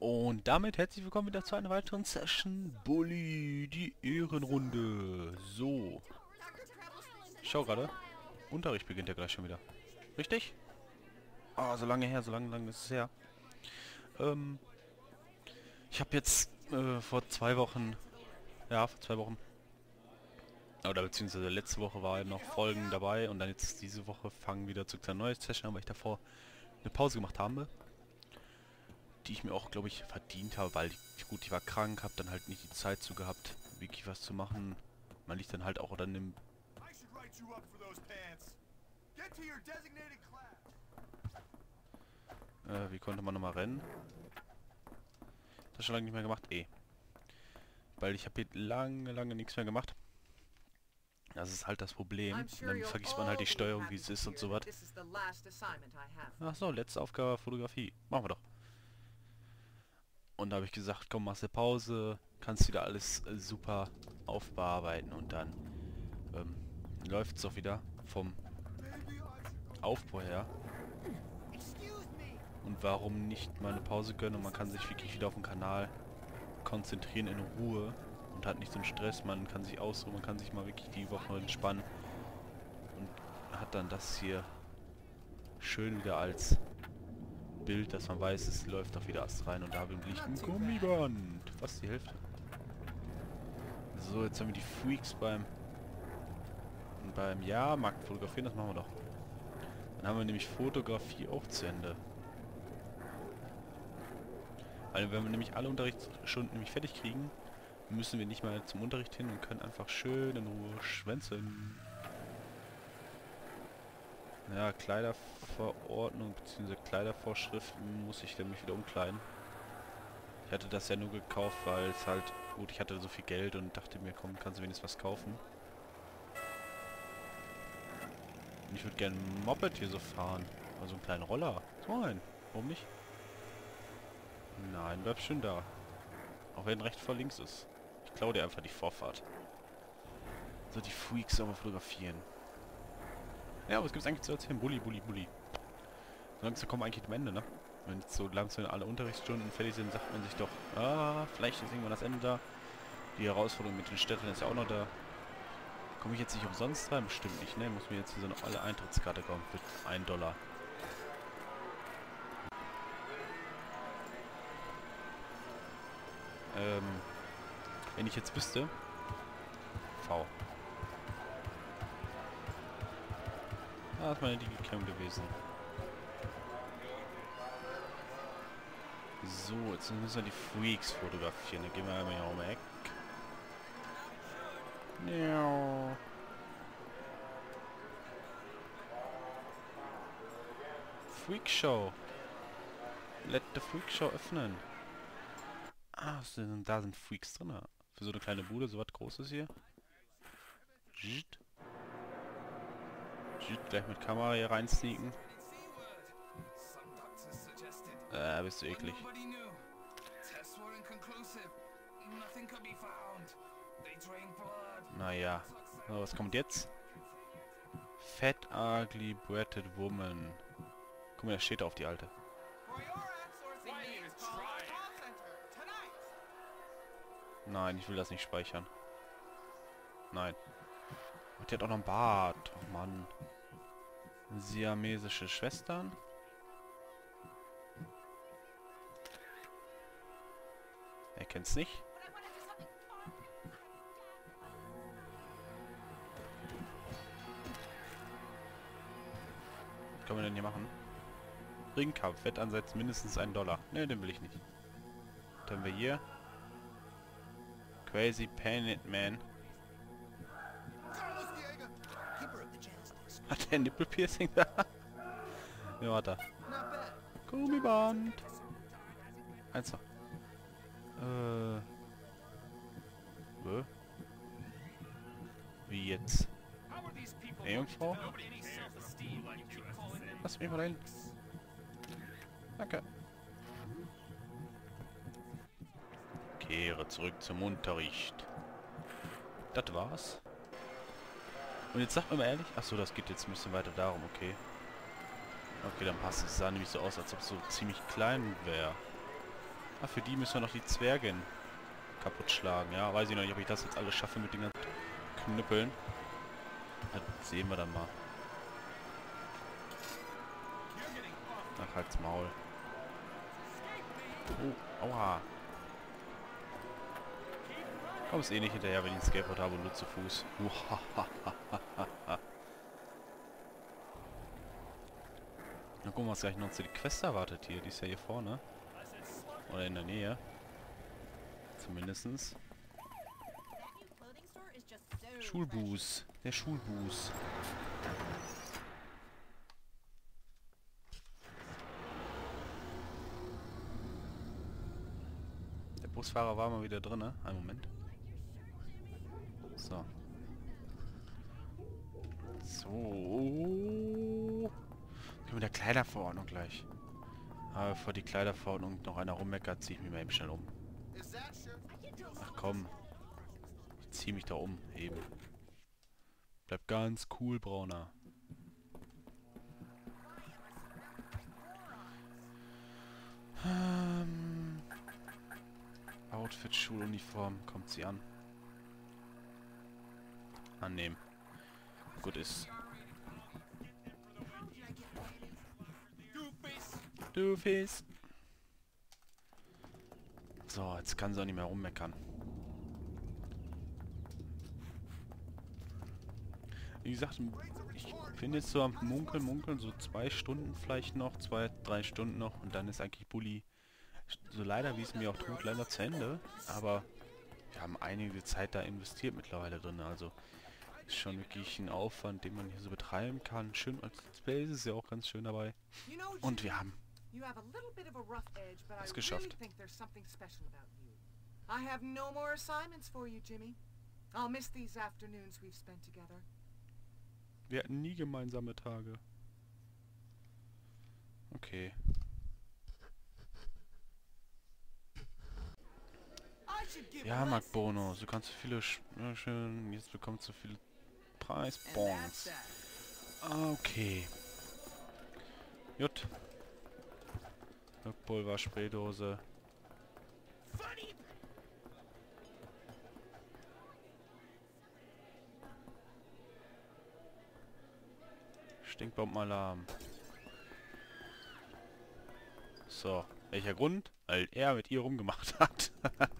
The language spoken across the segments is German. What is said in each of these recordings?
Und damit herzlich willkommen wieder zu einer weiteren Session Bully, die Ehrenrunde. So. Schau gerade. Unterricht beginnt ja gleich schon wieder. Richtig? Ah, so lange her, so lange, lange ist es her. Ähm, ich habe jetzt äh, vor zwei Wochen, ja, vor zwei Wochen, oder beziehungsweise letzte Woche war noch Folgen dabei und dann jetzt diese Woche fangen wieder zu einer neuen Session an, weil ich davor eine Pause gemacht habe die ich mir auch, glaube ich, verdient habe, weil ich, gut, ich war krank, habe dann halt nicht die Zeit zu gehabt, wirklich was zu machen. Man liegt dann halt auch dann im... Äh, wie konnte man nochmal rennen? Das schon lange nicht mehr gemacht? Eh. Weil ich habe hier lange, lange nichts mehr gemacht. Das ist halt das Problem. Und dann vergisst man halt die Steuerung, wie es ist und so was. Ach so, letzte Aufgabe Fotografie. Machen wir doch. Und da habe ich gesagt, komm, machst du Pause, kannst wieder alles äh, super aufbearbeiten und dann ähm, läuft es auch wieder vom Aufbau her. Und warum nicht mal eine Pause gönnen? Und man kann sich wirklich wieder auf den Kanal konzentrieren in Ruhe und hat nicht so einen Stress, man kann sich ausruhen, man kann sich mal wirklich die Woche entspannen und hat dann das hier schön wieder als Bild, dass man weiß, es läuft doch wieder Ast rein und da bin ich ein Gummiband. Fast die Hälfte. So, jetzt haben wir die Freaks beim beim Jahrmarkt fotografieren, das machen wir doch. Dann haben wir nämlich Fotografie auch zu Ende. Weil wenn wir nämlich alle Unterrichtsstunden nämlich fertig kriegen, müssen wir nicht mal zum Unterricht hin und können einfach schön in Ruhe schwänzeln. Ja, Kleiderverordnung bzw. Kleidervorschriften muss ich nämlich wieder umkleiden. Ich hatte das ja nur gekauft, weil es halt... Gut, ich hatte so viel Geld und dachte mir, komm, kannst du wenigstens was kaufen. Und ich würde gerne ein Moped hier so fahren. Also einen kleinen Roller. So ein. Warum nicht? Nein, bleib schön da. Auch wenn rechts vor links ist. Ich klaue dir einfach die Vorfahrt. So, die Freaks aber fotografieren. Ja, was gibt's eigentlich zu erzählen? Bulli, Bulli, Bulli. So langsam kommen eigentlich am Ende, ne? Wenn jetzt so langsam alle Unterrichtsstunden fertig sind, sagt man sich doch, ah, vielleicht ist irgendwann das Ende da. Die Herausforderung mit den Städten ist ja auch noch da. Komme ich jetzt nicht umsonst rein? Bestimmt nicht, ne? Muss mir jetzt hier so noch alle Eintrittskarte kommen für 1 Dollar. Ähm, wenn ich jetzt wüsste... V. Ah, ist meine Digicam gewesen. So, jetzt müssen wir die Freaks fotografieren. Dann gehen wir einmal hier um Eck. Freak Show. Let the Freak Show öffnen. Ah, sind, da sind Freaks drin. Für so eine kleine Bude, so was Großes hier. Zzt. Gleich mit Kamera hier rein sneaken. Äh, bist du eklig. Naja. So, was kommt jetzt? Fat Ugly Breaded Woman. Guck mal, da steht auf die alte. Nein, ich will das nicht speichern. Nein. Und die hat auch noch einen Bart. Mann. Siamesische Schwestern. Er kennt's nicht. Was können wir denn hier machen? Ringkampf, Wettansatz mindestens ein Dollar. Ne, den will ich nicht. Haben wir hier? Crazy Painted Man. Hat der Nippelpiercing da? ja, er. Gummiband. Eins noch. Äh. Wo? Wie jetzt? Hey, Jungfrau? Lass mich mal hin. Danke. Kehre zurück zum Unterricht. Das war's. Und jetzt sagt mir mal ehrlich... Achso, das geht jetzt ein bisschen weiter darum, okay. Okay, dann passt es. Es sah nämlich so aus, als ob es so ziemlich klein wäre. Ah, für die müssen wir noch die Zwergen kaputt schlagen. Ja, weiß ich noch nicht, ob ich das jetzt alles schaffe mit den ganzen Knüppeln. Das sehen wir dann mal. Ach, halt's Maul. Oh, aua. Kommst eh nicht hinterher, wenn ich ein Skateboard habe und nur zu Fuß. Na gucken wir, was gleich noch zu die Quest erwartet hier. Die ist ja hier vorne. Oder in der Nähe. Zumindestens. Schulbuß. Der Schulbuß. Der Busfahrer war mal wieder drin, ne? Einen Moment. So. So. Können wir der Kleiderverordnung gleich. Aber bevor die Kleiderverordnung noch einer rummeckert, ziehe ich mich mal eben schnell um. Ach komm. Ich ziehe mich da um, eben. Bleib ganz cool, Brauner. Ähm. Outfit, Schuluniform, kommt sie an. Annehmen. Gut ist. Doofus. So, jetzt kann sie auch nicht mehr rummeckern. Wie gesagt, ich bin jetzt so am Munkeln, Munkeln, so zwei Stunden vielleicht noch, zwei, drei Stunden noch und dann ist eigentlich Bully, so leider wie es mir auch tut, leider zu Ende. Aber wir haben einige Zeit da investiert mittlerweile drin, also ist schon wirklich ein Aufwand, den man hier so betreiben kann. Schön als Space ist ja auch ganz schön dabei. Und wir haben I geschafft. I have no more assignments for you, Jimmy. I'll miss these afternoons we've spent together. Wir hatten nie gemeinsame Tage. Okay. Ja, Mark Bono, du kannst so viele sch schön, jetzt bekommst du viele Preisbons. Okay. Gut. Pulver, Spraydose. Stinkbombenalarm. So. Welcher Grund? Weil er mit ihr rumgemacht hat.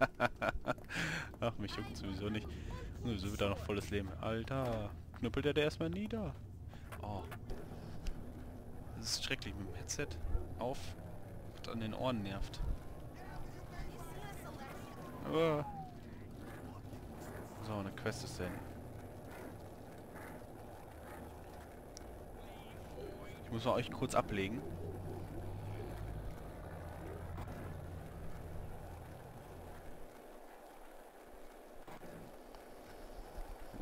Ach, mich juckt sowieso nicht. Sowieso wieder noch volles Leben. Alter. Knüppelt er der erstmal nieder. Oh. Das ist schrecklich mit dem Headset auf an den Ohren nervt. Oh. So, eine Quest ist denn. Ich muss mal euch kurz ablegen.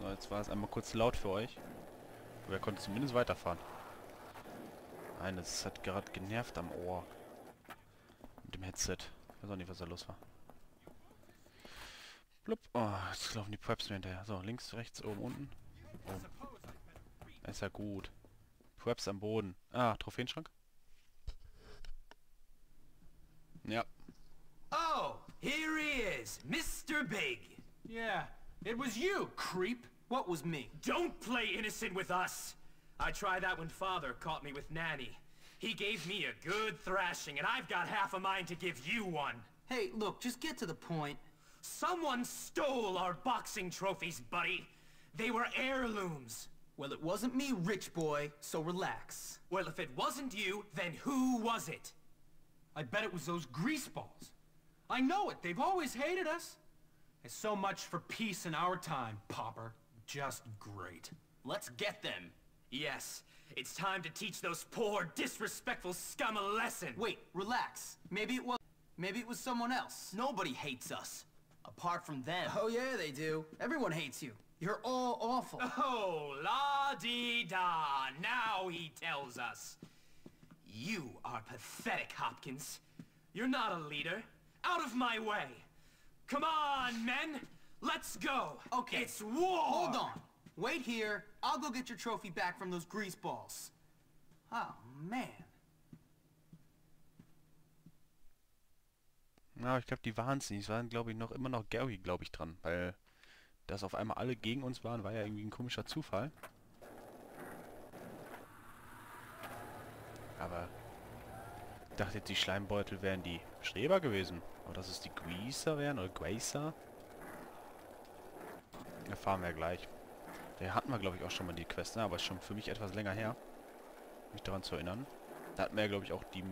So, jetzt war es einmal kurz laut für euch. Aber er konnte zumindest weiterfahren. Nein, das hat gerade genervt am Ohr dem Headset. Ich weiß auch nicht, was da los war. Blub. Oh, jetzt laufen die Preps mir hinterher. So, links, rechts, oben, unten. Oh. Ist ja gut. Preps am Boden. Ah, Trophäenschrank. Ja. Oh, here he is, Mr. Big. Yeah, it was you, creep. What was me? Don't play innocent with us. I tried that when father caught me with Nanny. He gave me a good thrashing, and I've got half a mind to give you one. Hey, look, just get to the point. Someone stole our boxing trophies, buddy. They were heirlooms. Well, it wasn't me, rich boy, so relax. Well, if it wasn't you, then who was it? I bet it was those greaseballs. I know it, they've always hated us. It's so much for peace in our time, Popper. Just great. Let's get them. Yes, it's time to teach those poor, disrespectful scum a lesson. Wait, relax. Maybe it was... Maybe it was someone else. Nobody hates us. Apart from them. Oh yeah, they do. Everyone hates you. You're all awful. Oh, la-dee-da. Now he tells us. You are pathetic, Hopkins. You're not a leader. Out of my way. Come on, men. Let's go. Okay. It's war. Hold on. Wait here. I'll go get your trophy back from those greaseballs. Oh, man. Na, ich glaube, die waren es nicht. Es waren, glaube ich, noch immer noch Gary, glaube ich, dran. Weil, dass auf einmal alle gegen uns waren, war ja irgendwie ein komischer Zufall. Aber ich dachte jetzt, die Schleimbeutel wären die Streber gewesen. Aber dass es die Greaser wären oder Gracer. Erfahren wir gleich. Der hatten wir, glaube ich, auch schon mal die Quest, ne? aber ist schon für mich etwas länger her. Mich daran zu erinnern. Da hatten wir glaube ich, auch die,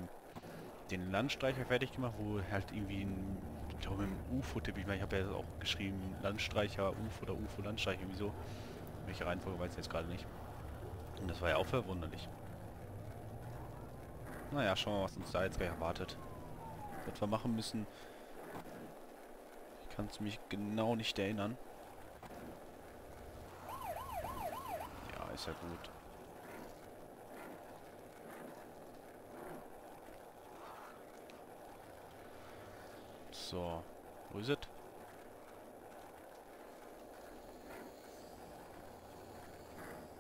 den Landstreicher fertig gemacht, wo halt irgendwie ein, ich glaube, mit dem UFO-Tipp, ich habe ja auch geschrieben, Landstreicher, UFO oder UFO-Landstreicher, irgendwie so. Welche Reihenfolge weiß ich jetzt gerade nicht. Und das war ja auch verwunderlich. Naja, schauen wir mal, was uns da jetzt gleich erwartet. Was wir machen müssen. Ich kann es mich genau nicht erinnern. Ja, ist ja gut. So, wo ist es?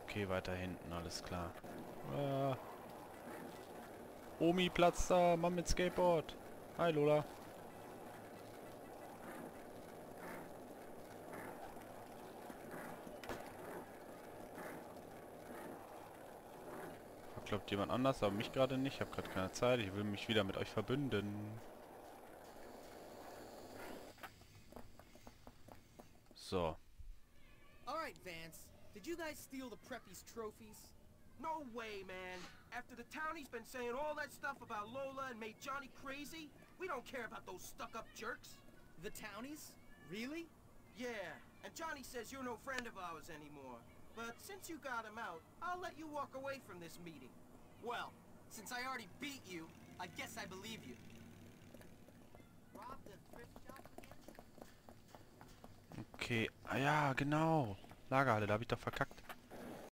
Okay, weiter hinten, alles klar. Ah. Omi, Platz da, Mann mit Skateboard. Hi Lola. Glaubt jemand anders, aber mich gerade nicht. Ich habe gerade keine Zeit. Ich will mich wieder mit euch verbünden. So. Alright, Vance. Did you guys steal the Preppies trophies? No way, man. After the townie's been saying all that stuff about Lola and made Johnny crazy, we don't care about those stuck-up jerks. The Townies? Really? Yeah, and Johnny says you're no friend of ours anymore. But since you got him out, I'll let you walk away from this meeting. Well, since I already beat you, I guess I believe you. Okay. Ah ja, genau. Lagerhalle, da habe ich doch verkackt.